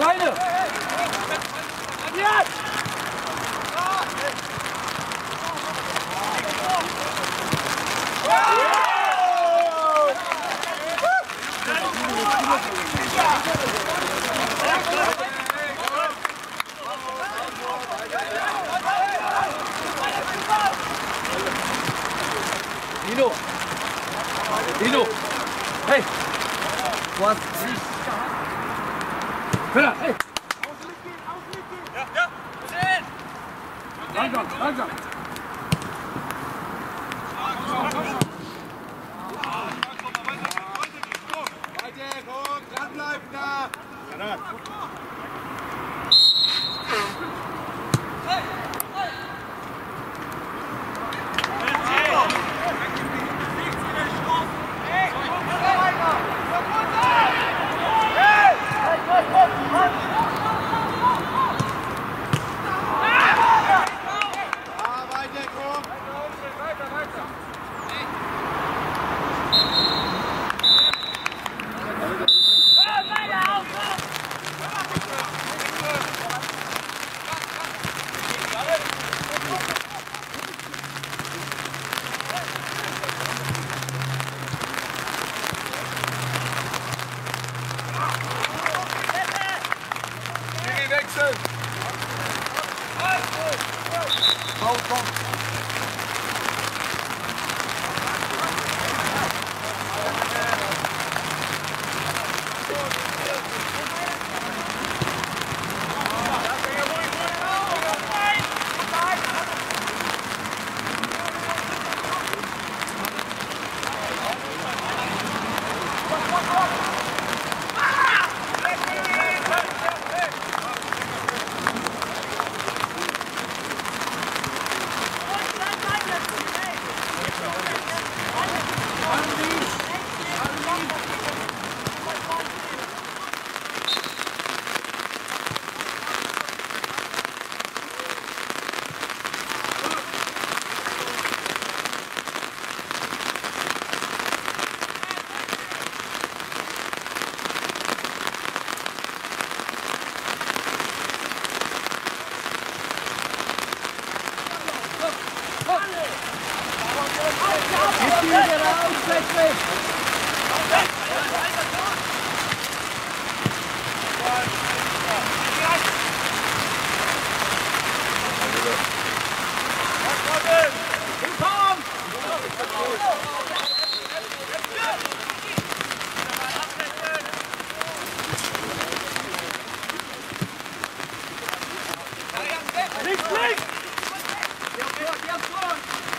Alleine! Dino! Dino! Hey! Du hast Höher! Hey! Langsam, langsam! Weiter, komm, dranbleiben da! steun. Bal. Komm weg! Komm weg! Komm weg! Links, links! Wir haben Tor, wir haben Tor!